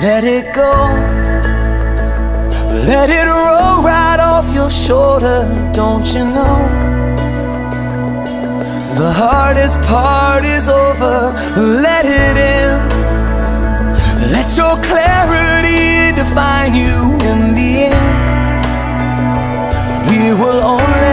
let it go. Let it roll right off your shoulder, don't you know? The hardest part is over, let it in. Let your clarity define you in the end. We will only.